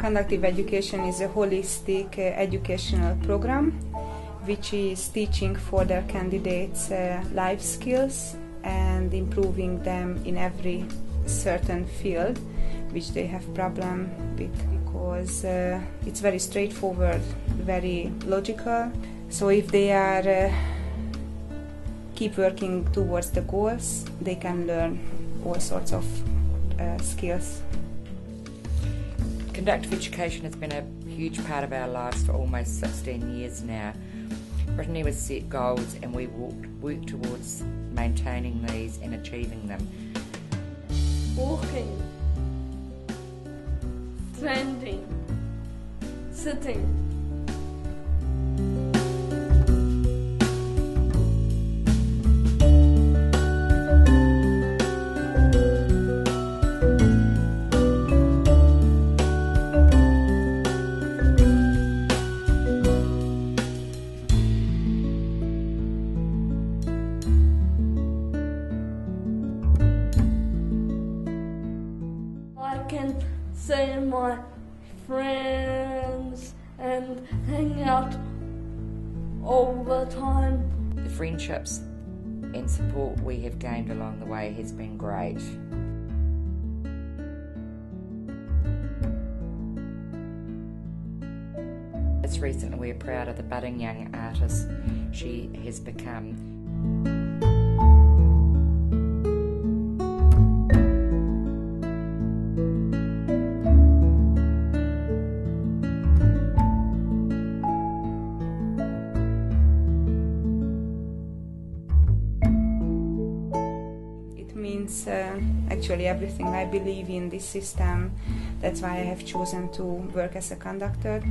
conductive education is a holistic uh, educational program which is teaching for their candidates uh, life skills and improving them in every certain field which they have problem with because uh, it's very straightforward very logical. So if they are uh, keep working towards the goals they can learn all sorts of uh, skills conductive education has been a huge part of our lives for almost 16 years now Brittany was set goals and we worked, worked towards maintaining these and achieving them. Walking, standing, sitting. See my friends and hang out all the time. The friendships and support we have gained along the way has been great. It's recently we're proud of the budding young artist she has become. Means uh, actually everything. I believe in this system. That's why I have chosen to work as a conductor.